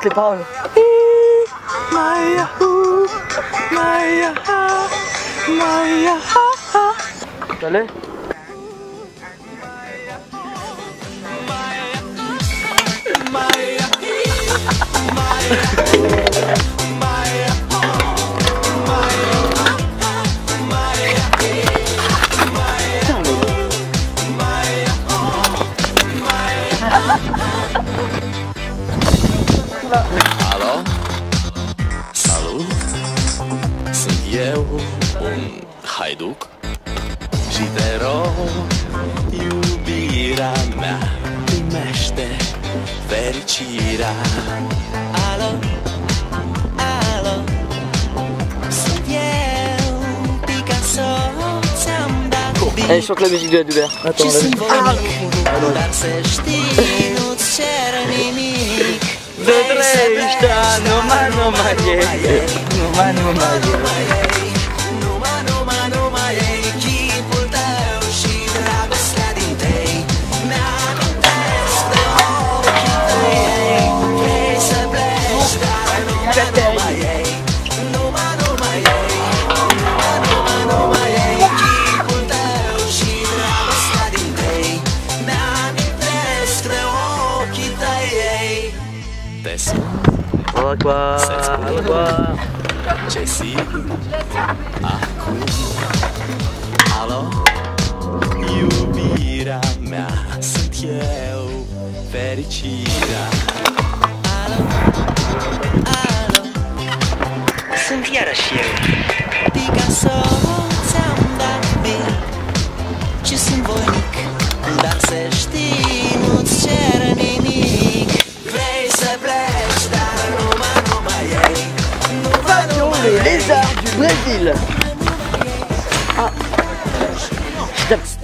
Clip Paul. Maya, Maya, Maya. Yahoo, Maya, Maya, Maya. Allez. Alo? Salut? Sunt eu, un haiduc Și te rog, iubirea mea Primește fericirea Alo? Alo? Sunt eu, Picasso Ți-am dat bine Allez, chante la musique de la Dubert. Și Attends, sunt vas-y. voinic Dar să știi, nu-ți cer nimic está, no más, no más, no más, no más, acontece. Sete por Jesse, Arcus, Alô, Yubira, Santiel, Feritira. Alô, alô, Santiara Chiel, só. lézard du Brésil. Ah. Je